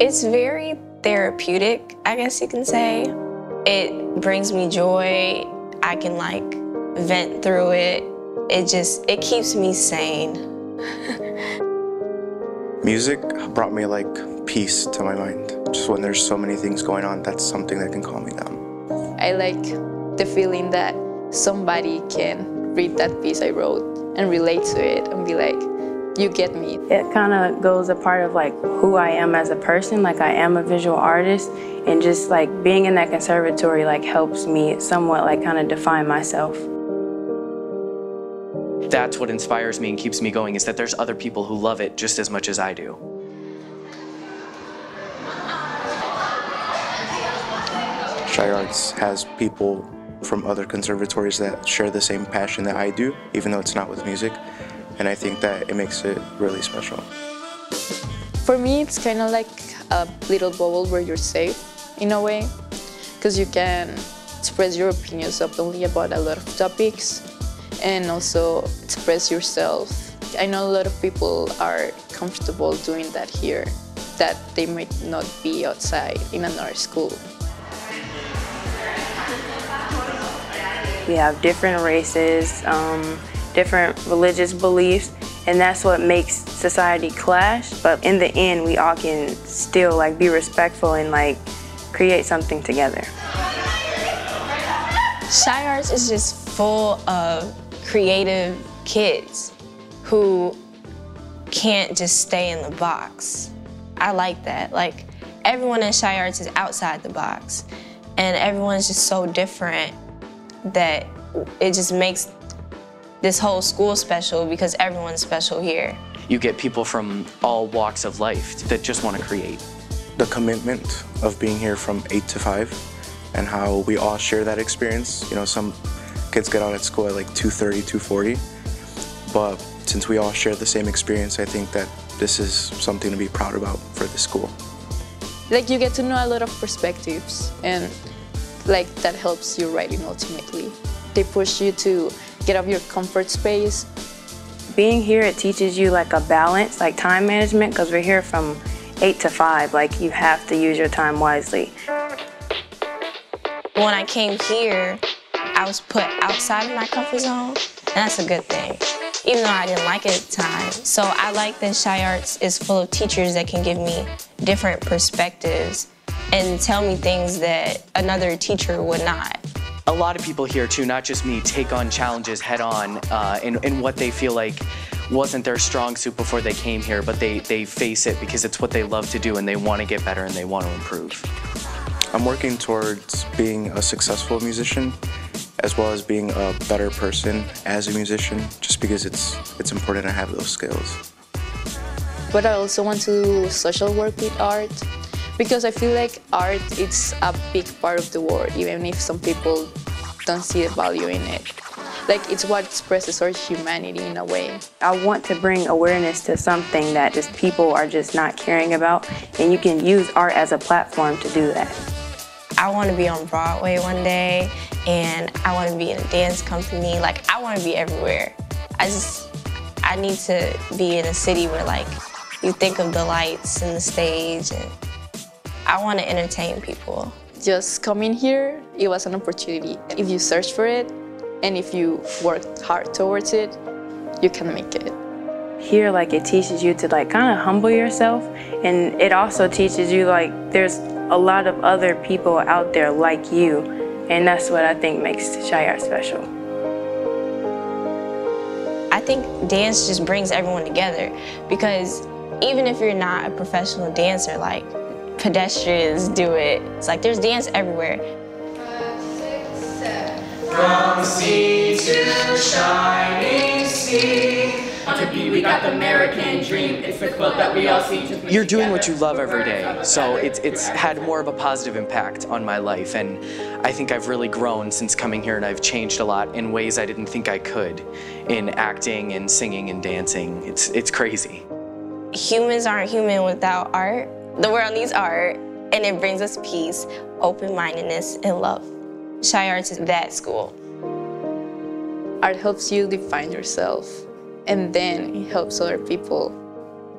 It's very therapeutic, I guess you can say. It brings me joy. I can like vent through it. It just, it keeps me sane. Music brought me like peace to my mind. Just when there's so many things going on, that's something that can calm me down. I like the feeling that somebody can read that piece I wrote and relate to it and be like, you get me. It kind of goes a part of like who I am as a person, like I am a visual artist and just like being in that conservatory like helps me somewhat like kind of define myself. That's what inspires me and keeps me going is that there's other people who love it just as much as I do. ChiArts has people from other conservatories that share the same passion that I do, even though it's not with music. And I think that it makes it really special. For me, it's kind of like a little bubble where you're safe in a way, because you can express your opinions openly about a lot of topics and also express yourself. I know a lot of people are comfortable doing that here, that they might not be outside in another school. We have different races, um, different religious beliefs, and that's what makes society clash. But in the end, we all can still like be respectful and like create something together. ChiArts is just full of creative kids who can't just stay in the box. I like that. Like everyone in ChiArts is outside the box and everyone's just so different that it just makes this whole school special because everyone's special here. You get people from all walks of life that just want to create. The commitment of being here from 8 to 5 and how we all share that experience. You know, some kids get out at school at like 2.30, 2.40, but since we all share the same experience, I think that this is something to be proud about for the school. Like you get to know a lot of perspectives and like that helps you writing ultimately. They push you to get out of your comfort space. Being here, it teaches you like a balance, like time management, because we're here from 8 to 5. Like you have to use your time wisely. When I came here, I was put outside of my comfort zone, and that's a good thing, even though I didn't like it at the time. So I like that ChiArts is full of teachers that can give me different perspectives and tell me things that another teacher would not. A lot of people here too, not just me, take on challenges head on uh, in, in what they feel like wasn't their strong suit before they came here, but they, they face it because it's what they love to do and they want to get better and they want to improve. I'm working towards being a successful musician as well as being a better person as a musician just because it's it's important to have those skills. But I also want to do social work with art because I feel like art is a big part of the world even if some people don't see the value in it. Like it's what expresses our humanity in a way. I want to bring awareness to something that just people are just not caring about and you can use art as a platform to do that. I want to be on Broadway one day and I want to be in a dance company. Like, I want to be everywhere. I just, I need to be in a city where, like, you think of the lights and the stage, and I want to entertain people. Just coming here, it was an opportunity. If you search for it and if you work hard towards it, you can make it. Here, like, it teaches you to, like, kind of humble yourself, and it also teaches you, like, there's a lot of other people out there like you, and that's what I think makes Chi special. I think dance just brings everyone together because even if you're not a professional dancer, like pedestrians do it. It's like there's dance everywhere. From sea to shining sea. To be, we got the American dream. It's the quote that we all see. You're doing what you love every day, so it's it's had more of a positive impact on my life, and I think I've really grown since coming here, and I've changed a lot in ways I didn't think I could, in acting and singing and dancing. It's it's crazy. Humans aren't human without art. The world needs art, and it brings us peace, open-mindedness, and love. ChiArts is that school. Art helps you define yourself, and then it helps other people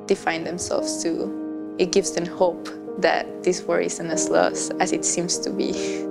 define themselves too. It gives them hope that this war isn't as lost as it seems to be.